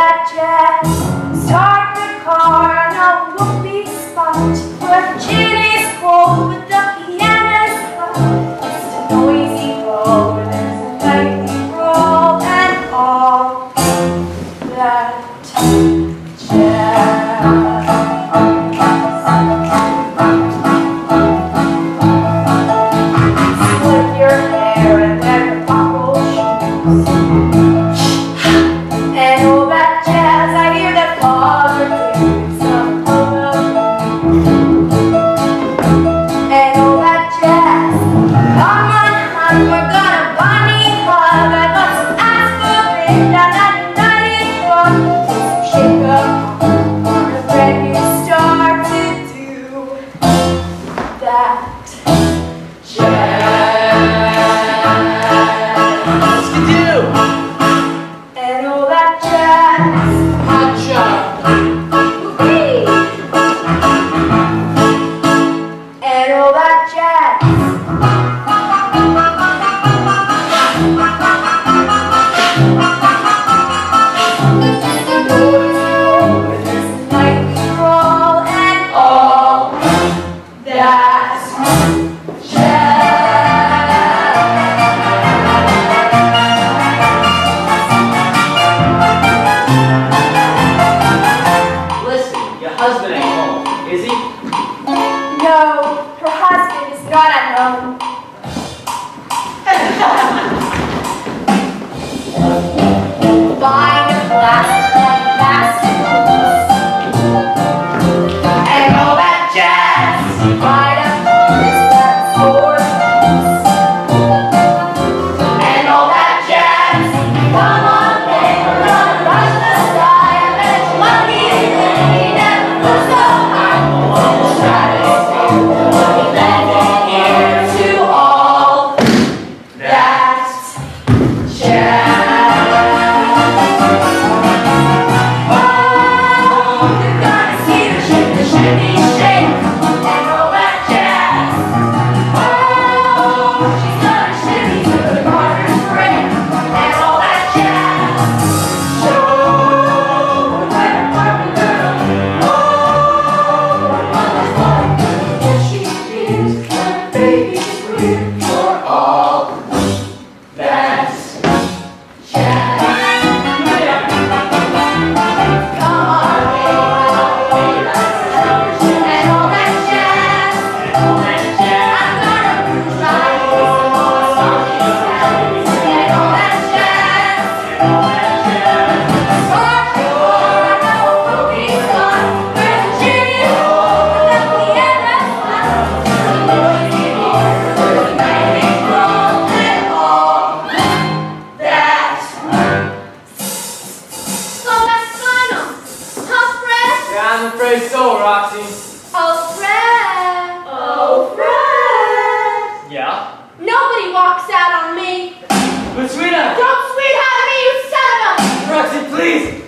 that jet, start the car on a whoopee spot, The gin is cold but the piano's hot. It's a noisy road where there's a nightly roll and all that jazz. Buying a glass say so, Roxy. Oh, Fred! Oh, Fred! Yeah? Nobody walks out on me! But, sweetheart! Don't sweetheart me, you son of a... Roxy, please!